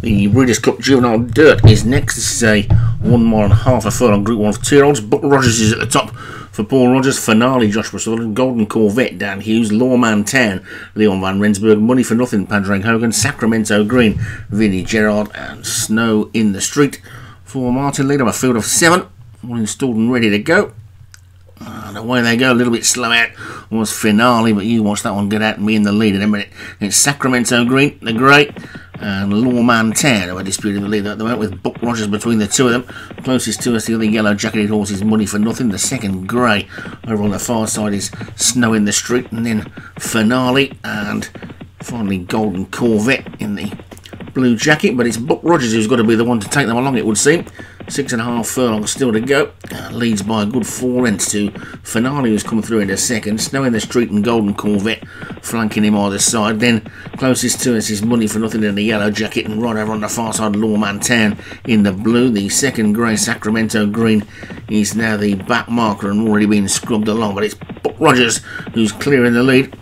The Breeders' Cup Juvenile Dirt is next. This is a one mile and a half a furlong Group 1 of two year olds. Buck Rogers is at the top for Paul Rogers. Finale, Joshua Sutherland. Golden Corvette, Dan Hughes. Lawman 10, Leon Van Rensburg. Money for Nothing, Padraig Hogan. Sacramento Green, Vinnie Gerard. And Snow in the Street for Martin Leader. A field of seven, all installed and ready to go. And away they go, a little bit slow out was finale, but you watch that one get out me in the lead in a minute. It's Sacramento Green, the great, and Lawman 10 who are disputing the lead at the moment with Buck Rogers between the two of them. Closest to us, the other yellow jacketed horse is Money for Nothing. The second grey over on the far side is Snow in the Street, and then Finale, and finally Golden Corvette in the blue jacket. But it's Buck Rogers who's got to be the one to take them along, it would seem. Six and a half furlongs still to go. Uh, leads by a good four lengths to Finale, who's coming through in a second. Snow in the Street and Golden Corvette flanking him either side. Then closest to us is Money for Nothing in the yellow jacket, and right over on the far side, Lawman Town in the blue. The second grey Sacramento Green is now the back marker and already been scrubbed along, but it's Buck Rogers who's clearing the lead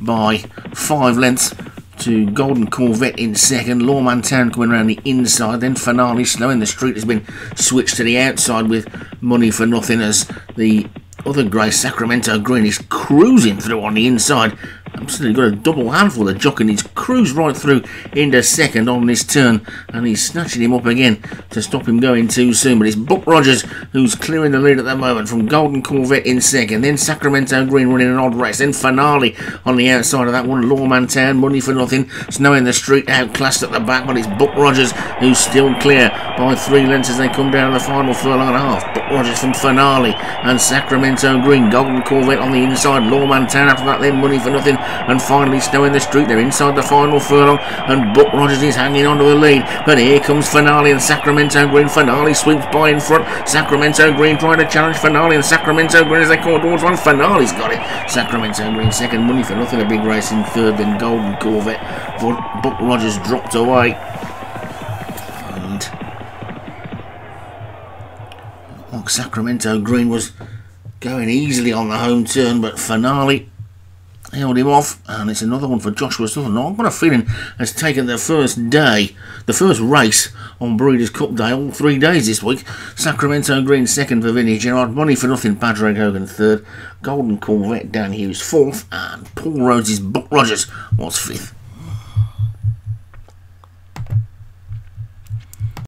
by five lengths to Golden Corvette in second. Lawman Town coming around the inside. Then Finale Snow in the Street has been switched to the outside with Money for Nothing as the other grey Sacramento Green is cruising through on the inside absolutely got a double handful of jock and he's cruised right through into second on this turn. And he's snatching him up again to stop him going too soon. But it's Buck Rogers who's clearing the lead at the moment from Golden Corvette in second. Then Sacramento Green running an odd race. Then Finale on the outside of that one. Lawman Town Money for Nothing. Snow in the Street outclassed at the back. But it's Buck Rogers who's still clear by three lengths as they come down to the final furlong and a half. Buck Rogers from Finale and Sacramento Green. Golden Corvette on the inside. Lawman Town after that then Money for Nothing and finally Snow in the Street. They're inside the final furlong, and Buck Rogers is hanging on to the lead. But here comes Finale and Sacramento Green. Finale sweeps by in front. Sacramento Green trying to challenge Finale, and Sacramento Green as they come towards one. Finale's got it. Sacramento Green second, money for nothing. A big race in third, then Golden Corvette. Buck Rogers dropped away. And Sacramento Green was going easily on the home turn, but Finale held him off, and it's another one for Joshua Sutherland. I've got a feeling has taken the first day, the first race on Breeders' Cup Day, all three days this week. Sacramento Green second for Vinnie Gerard, Money for Nothing, Padraig Hogan third, Golden Corvette Dan Hughes fourth, and Paul Rhodes' Buck Rogers was fifth.